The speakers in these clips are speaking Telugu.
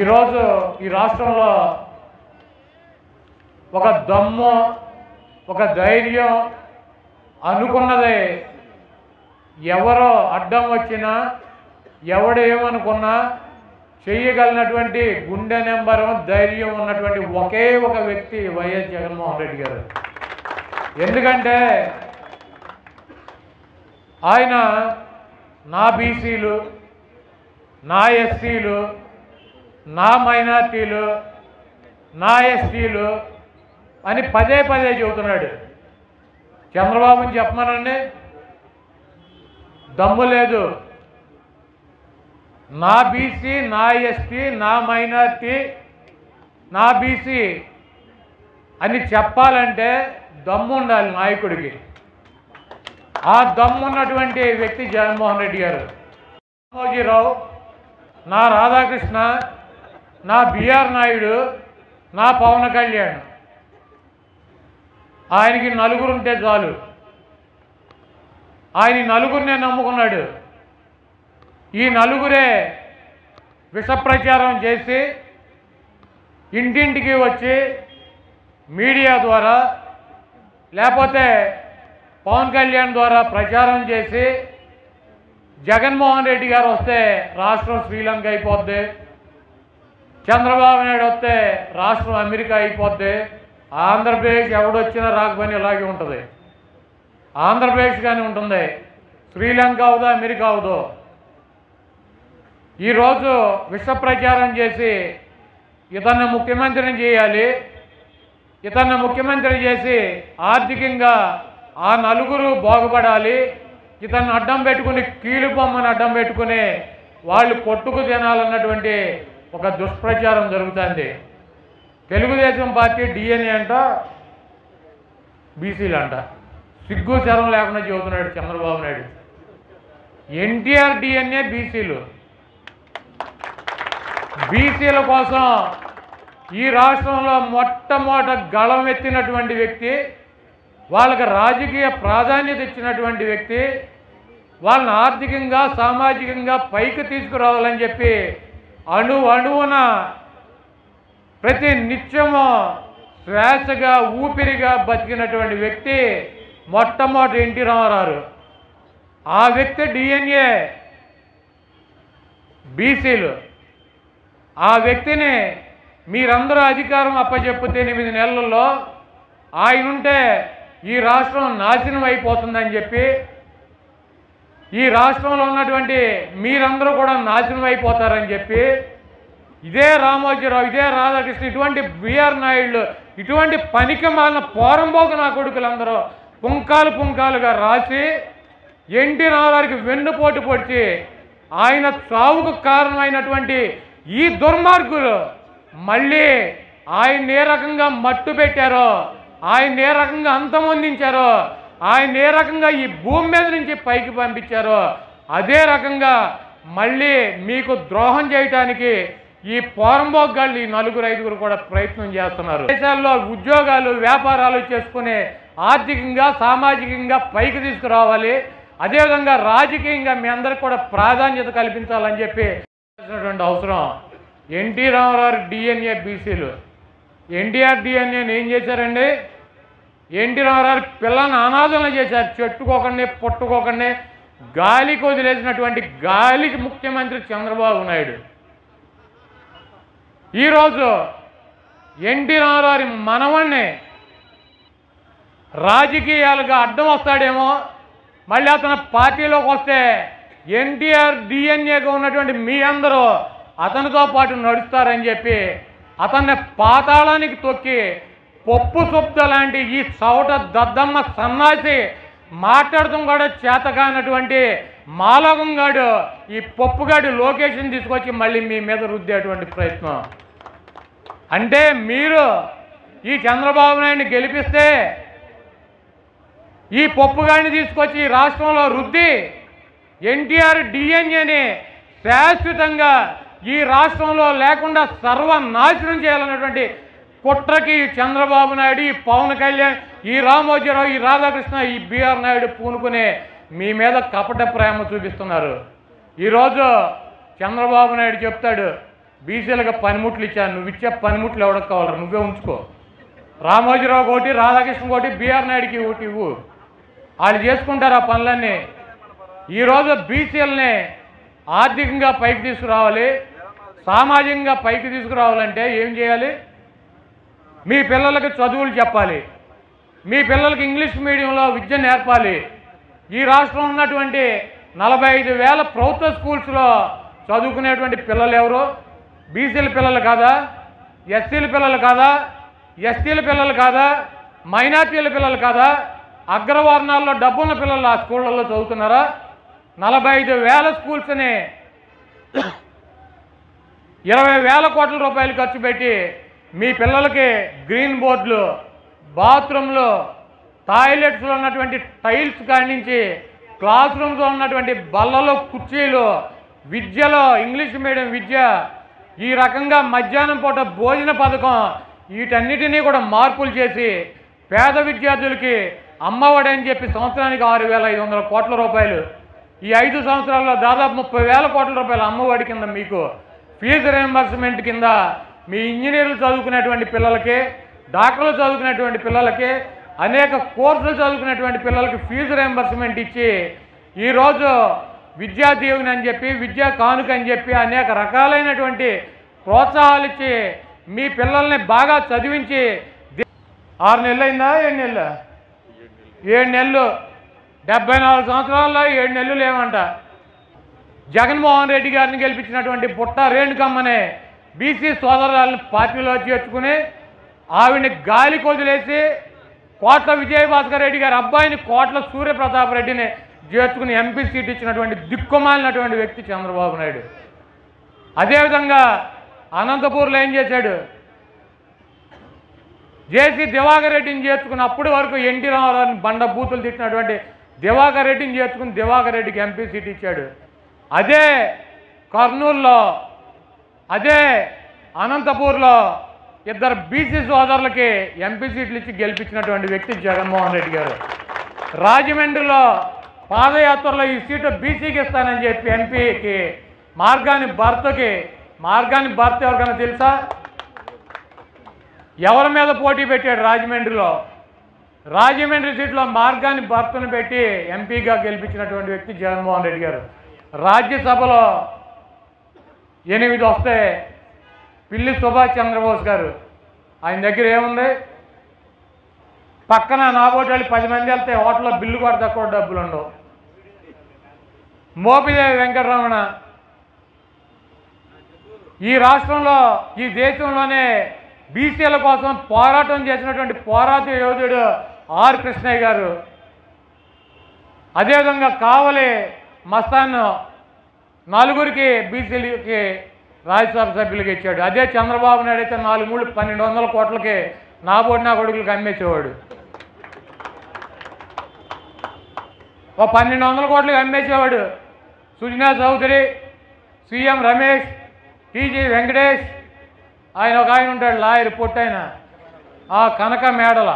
ఈరోజు ఈ రాష్ట్రంలో ఒక దమ్ము ఒక ధైర్యం అనుకున్నది ఎవరో అడ్డం వచ్చినా ఎవడేమనుకున్నా చేయగలిగినటువంటి గుండె నెంబరు ధైర్యం ఉన్నటువంటి ఒకే ఒక వ్యక్తి వైఎస్ జగన్మోహన్ రెడ్డి గారు. ఎందుకంటే ఆయన నా బీసీలు నా ఎస్సీలు నా మైనార్టీలు నా ఎస్టీలు అని పదే పదే చెబుతున్నాడు. చంద్రబాబుని చెప్పమనండి. దమ్ము లేదు. నా బీసీ నా ఎస్టీ నా మైనార్టీ నా బీసీ అని చెప్పాలంటే దమ్ము ఉండాలి నాయకుడికి. ఆ దమ్మున్నటువంటి వ్యక్తి జగన్మోహన్ రెడ్డి గారు. రామోజీరావు నా రాధాకృష్ణ నా బిఆర్ నాయుడు నా పవన్ కళ్యాణ్. ఆయనకి నలుగురు ఉంటే చాలు. ఆయన నలుగురినే నమ్ముకున్నాడు. ఈ నలుగురే విషప్రచారం చేసి ఇంటింటికి వచ్చి మీడియా ద్వారా లేకపోతే పవన్ కళ్యాణ్ ద్వారా ప్రచారం చేసి జగన్మోహన్ రెడ్డి గారు వస్తే రాష్ట్రం శ్రీలంక అయిపోద్ది. చంద్రబాబు నాయుడు వస్తే రాష్ట్రం అమెరికా అయిపోద్ది. ఆంధ్రప్రదేశ్ ఎవడొచ్చినా రాకపోయినా ఇలాగే ఉంటుంది. ఆంధ్రప్రదేశ్ కానీ ఉంటుంది. శ్రీలంక అవుదో అమెరికా అవుదో. ఈరోజు విష ప్రచారం చేసి ఇతన్ని ముఖ్యమంత్రిని చేయాలి. ఇతన్ని ముఖ్యమంత్రి చేసి ఆర్థికంగా ఆ నలుగురు బాగుపడాలి. ఇతన్ని అడ్డం పెట్టుకుని కీలుబొమ్మను అడ్డం పెట్టుకుని వాళ్ళు కొట్టుకు తినాలన్నటువంటి ఒక దుష్ప్రచారం జరుగుతుంది. తెలుగుదేశం పార్టీ డిఎన్ఏ అంట బీసీలు అంట. సిగ్గు శరం లేకుండా చెబుతున్నాడు చంద్రబాబు నాయుడు. ఎన్టీఆర్ డిఎన్ఏ బీసీలు. బీసీల కోసం ఈ రాష్ట్రంలో మొట్టమొదట గళం ఎత్తినటువంటి వ్యక్తి వాళ్ళకి రాజకీయ ప్రాధాన్యత ఇచ్చినటువంటి వ్యక్తి వాళ్ళని ఆర్థికంగా సామాజికంగా పైకి తీసుకురావాలని చెప్పి అణు అణువున ప్రతి నిత్యము శ్వాసగా ఊపిరిగా బతికినటువంటి వ్యక్తి మొట్టమొదటి ఎన్టీ రామారావు. ఆ వ్యక్తి డిఎన్ఏ బీసీలు. ఆ వ్యక్తిని మీరందరూ అధికారం అప్పచెప్పితే ఎనిమిది నెలల్లో ఆయన ఉంటే ఈ రాష్ట్రం నాశనం అయిపోతుందని చెప్పి ఈ రాష్ట్రంలో ఉన్నటువంటి మీరందరూ కూడా నాశనం అయిపోతారని చెప్పి ఇదే రామోజీరావు ఇదే రాధాకృష్ణ ఇటువంటి బిఆర్ నాయుడు ఇటువంటి పనికి మాలిన పోరంబోకు నా కొడుకులందరూ పుంకాలు పుంకాలుగా రాసి ఎన్టీ రామారావుకి వెన్నుపోటు పొడిచి ఆయన చావుకు కారణమైనటువంటి ఈ దుర్మార్గులు మళ్ళీ ఆయన ఏ రకంగా మట్టు పెట్టారో ఆయన ఏ రకంగా అంతమొందించారో ఆయన ఏ రకంగా ఈ భూమి మీద నుంచి పైకి పంపించారో అదే రకంగా మళ్ళీ మీకు ద్రోహం చేయటానికి ఈ పోరంబోగ్గాళ్ళు ఈ నలుగురు ఐదుగురు కూడా ప్రయత్నం చేస్తున్నారు. దేశాల్లో ఉద్యోగాలు వ్యాపారాలు చేసుకుని ఆర్థికంగా సామాజికంగా పైకి తీసుకురావాలి. అదేవిధంగా రాజకీయంగా మీ అందరికి కూడా ప్రాధాన్యత కల్పించాలని చెప్పి అవసరం. ఎన్టీ రామారావు డిఎన్ఏ బీసీలు. ఎన్టీఆర్ డిఎన్ఏని ఏం చేశారండి? ఎన్టీ రామారావు పిల్లల్ని అనాథన చేశారు. చెట్టుకోకండి పుట్టుకోకండి. గాలికి వదిలేసినటువంటి గాలికి ముఖ్యమంత్రి చంద్రబాబు నాయుడు. ఈరోజు ఎన్టీ రామారావు మనవణ్ణి రాజకీయాలుగా అడ్డం వస్తాడేమో. మళ్ళీ అతను పార్టీలోకి వస్తే ఎన్టీఆర్ డిఎన్ఏగా ఉన్నటువంటి మీ అందరూ అతనితో పాటు నడుస్తారని చెప్పి అతన్ని పాతాళానికి తొక్కి పప్పు శుద్ధ లాంటి ఈ చౌట దద్దమ్మ సన్నాసి మాట్లాడటం కూడా చేతకానటువంటి గాడు ఈ పప్పుగాడు లొకేషన్ తీసుకొచ్చి మళ్ళీ మీ మీద రుద్దేటువంటి ప్రయత్నం. అంటే మీరు ఈ చంద్రబాబు నాయుడిని గెలిపిస్తే ఈ పప్పుగాడిని తీసుకొచ్చి ఈ రాష్ట్రంలో రుద్ది ఎన్టీఆర్ డిఎన్ఏని శాశ్వతంగా ఈ రాష్ట్రంలో లేకుండా సర్వనాశనం చేయాలన్నటువంటి కుట్రకి చంద్రబాబు నాయుడు ఈ పవన్ కళ్యాణ్ ఈ రామోజీరావు ఈ రాధాకృష్ణ ఈ బీఆర్ నాయుడు పూనుకునే మీ మీద కపట ప్రేమ చూపిస్తున్నారు. ఈరోజు చంద్రబాబు నాయుడు చెప్తాడు బీసీలకు పనిముట్లు ఇచ్చాను నువ్వు ఇచ్చే పనిముట్లు ఎవరికి కావాలి నువ్వే ఉంచుకో. రామోజీరావు ఒకటి రాధాకృష్ణ ఒకటి బీఆర్ నాయుడికి ఒకటి ఇవ్వు. వాళ్ళు చేసుకుంటారు ఆ పనులన్నీ. ఈరోజు బీసీలని ఆర్థికంగా పైకి తీసుకురావాలి సామాజికంగా పైకి తీసుకురావాలంటే ఏం చేయాలి? మీ పిల్లలకి చదువులు చెప్పాలి. మీ పిల్లలకి ఇంగ్లీష్ మీడియంలో విద్య నేర్పాలి. ఈ రాష్ట్రంలో ఉన్నటువంటి నలభై ఐదు వేల ప్రభుత్వ స్కూల్స్లో చదువుకునేటువంటి పిల్లలు ఎవరు? బీసీల పిల్లలు కాదా? ఎస్సీల పిల్లలు కాదా? ఎస్టీల పిల్లలు కాదా? మైనార్టీల పిల్లలు కాదా? అగ్రవర్ణాల్లో డబ్బున్న పిల్లలు ఆ స్కూళ్ళల్లో చదువుతున్నారా? నలభై ఐదు వేల స్కూల్స్ని ఇరవై వేల కోట్ల రూపాయలు ఖర్చు పెట్టి మీ పిల్లలకి గ్రీన్ బోర్డులు బాత్రూంలో టాయిలెట్స్లో ఉన్నటువంటి టైల్స్ కానించి క్లాస్ రూమ్స్లో ఉన్నటువంటి బల్లలు కుర్చీలు విద్యలో ఇంగ్లీష్ మీడియం విద్య ఈ రకంగా మధ్యాహ్నం పూట భోజన పథకం వీటన్నిటినీ కూడా మార్పులు చేసి పేద విద్యార్థులకి అమ్మఒడి అని చెప్పి సంవత్సరానికి ఆరు వేల ఐదు వందల కోట్ల రూపాయలు. ఈ ఐదు సంవత్సరాల్లో దాదాపు ముప్పై వేల కోట్ల రూపాయలు అమ్మఒడి కింద మీకు ఫీజు రియంబర్స్మెంట్ కింద మీ ఇంజనీర్లు చదువుకునేటువంటి పిల్లలకి డాక్టర్లు చదువుకునేటువంటి పిల్లలకి అనేక కోర్సులు చదువుకునేటువంటి పిల్లలకి ఫీజు రియంబర్స్మెంట్ ఇచ్చి ఈరోజు విద్యా దీవెన అని చెప్పి విద్యా కానుక అని చెప్పి అనేక రకాలైనటువంటి ప్రోత్సాహాలు ఇచ్చి మీ పిల్లల్ని బాగా చదివించి ఆరు నెలలు అయిందా? ఏడు నెలలు? ఏడు నెలలు. డెబ్బై నాలుగు సంవత్సరాల్లో ఏడు నెలలు లేవంట. జగన్మోహన్ రెడ్డి గారిని గెలిపించినటువంటి పుట్ట రేణుకమ్మనే బీసీ సోదరులను పార్టీలో చేర్చుకుని ఆవిడని గాలి కొదిలేసి కోట్ల విజయభాస్కర్ రెడ్డి గారి అబ్బాయిని కోట్ల సూర్యప్రతాప్ రెడ్డిని చేర్చుకుని ఎంపీ సీట్ ఇచ్చినటువంటి దిక్కుమాలినటువంటి వ్యక్తి చంద్రబాబు నాయుడు. అదేవిధంగా అనంతపూర్లో ఏం చేశాడు? జేసీ దివాకర్ రెడ్డిని చేర్చుకుని అప్పటి వరకు ఎన్టీ రామారావుని బండ బూతులు తిట్టినటువంటి దివాకర్ రెడ్డిని చేర్చుకుని దివాకర్ రెడ్డికి ఎంపీ సీట్ ఇచ్చాడు. అదే కర్నూలులో అదే అనంతపూర్లో ఇద్దరు బీసీ సోదరులకి ఎంపీ సీట్లు ఇచ్చి గెలిపించినటువంటి వ్యక్తి జగన్మోహన్ రెడ్డి గారు. రాజమండ్రిలో పాదయాత్రలో ఈ సీటు బీసీకి ఇస్తానని చెప్పి ఎంపీకి మార్గాని భర్తకి మార్గాని భర్త ఎవరికైనా తెలుసా? ఎవరి మీద పోటీ పెట్టాడు రాజమండ్రిలో? రాజమండ్రి సీట్లో మార్గాన్ని భర్తను పెట్టి ఎంపీగా గెలిపించినటువంటి వ్యక్తి జగన్మోహన్ రెడ్డి గారు. రాజ్యసభలో ఎనిమిది వస్తే పిల్లి సుభాష్ చంద్రబోస్ గారు. ఆయన దగ్గర ఏముంది? పక్కన నాబోటి పది మంది వెళ్తే హోటల్లో బిల్లు కూడా తక్కువ డబ్బులు ఉండవు. మోపిదేవి వెంకటరమణ ఈ రాష్ట్రంలో ఈ దేశంలోనే బీసీల కోసం పోరాటం చేసినటువంటి పోరాట యోధుడు ఆర్ కృష్ణయ్య గారు. అదేవిధంగా కావలి మస్తాన్ నలుగురికి బీసీలకి రాజ్యసభ సభ్యులకి ఇచ్చాడు. అదే చంద్రబాబు నాయుడు అయితే నాలుగు మూడు పన్నెండు వందల కోట్లకి నాబోటి నా కొడుకులకి అమ్మేసేవాడు. ఓ పన్నెండు వందల కోట్లకి అమ్మేసేవాడు. సుజనా చౌదరి సీఎం రమేష్ టీజీ వెంకటేష్ ఆయన ఒక ఆయన ఉంటాడు లాయర్ పొట్టైన ఆ కనక మేడల.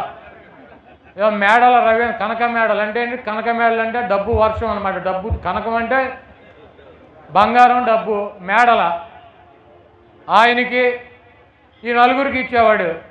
మేడల రవి కనక మేడలు అంటే ఏంటి? కనక మేడలు అంటే డబ్బు వర్షం అనమాట డబ్బు కనకం అంటే బంగారం డబ్బు మేడల. ఆయనకి ఈ నలుగురికి ఇచ్చేవాడు.